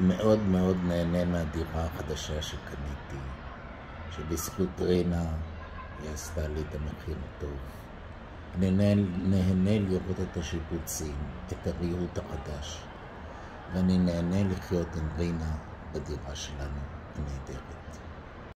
מאוד מאוד נהנה מהדירה החדשה שקניתי, שבזכות רינה היא עשתה לי את המחיר הטוב. אני נהנה לראות את השיפוצים, את הריהוט החדש, ואני נהנה לחיות עם רינה בדירה שלנו